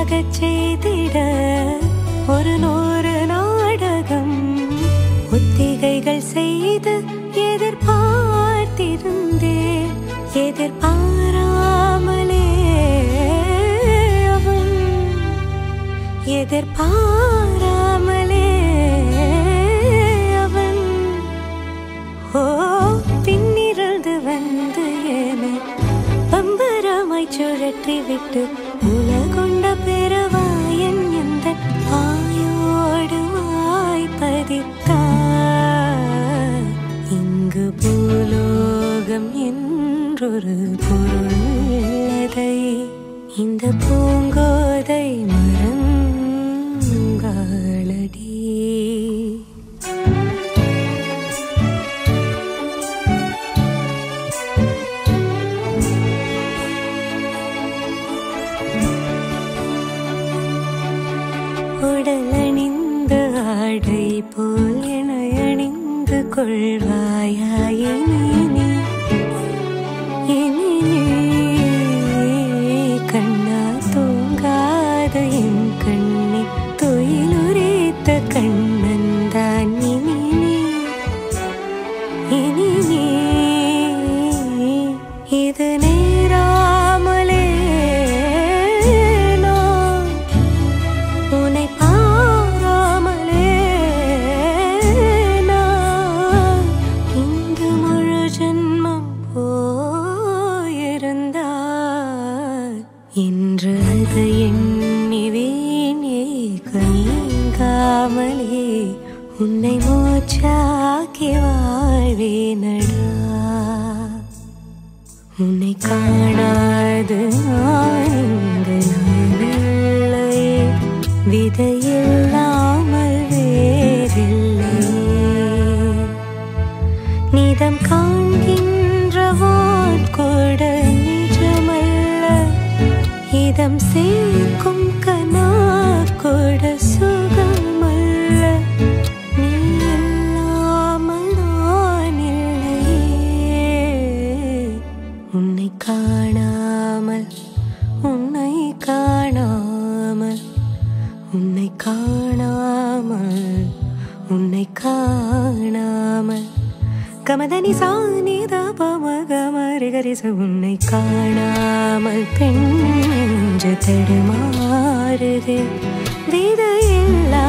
ஒன்றாகச் செய்திட ஒரு நூறு நாடகம். ஒத்திகைகள் செய்து எதிர்பார்த்திருந்தே எதிர்பாராமலே அவன். எதிர்பாராமலே அவன். ஓ பின்னிருந்து வந்து என பம்பரமாய் சுழற்றி விட்டு உலகொண்ட பெருவாயன் எந்த ஆயோடு வாய்ப்பதித்தார் இங்கு பூலோகம் என்றொரு பொருள் இந்த பூங்கோதை மறு உடல் ஆடை போல் என அணிந்து கொள்வாயாயினி கண்ணா தூங்காத என் இது இன்று அது எண்ணி வீணே கங்காமலே உன்னை மூச்சாக்கி வாழ்வேனடா. உன்னை காணாது நான் இங்கு நான் விதையில்லாமல் வேறில்லை. நிதம் கா இதம் சேர்க்கும் கனார் கூட சுகமல்ல. நீ இல்லாமல் நான் இல்லையே. உன்னை காணாமல் உன்னை காணாமல் உன்னை காணாமல் உன்னை காணாமல். கமதனி சாணி பமகமரிகரிச உன்னை காணாமல் பெஞ்சு தடுமாறுதே. வித இல்லாமல்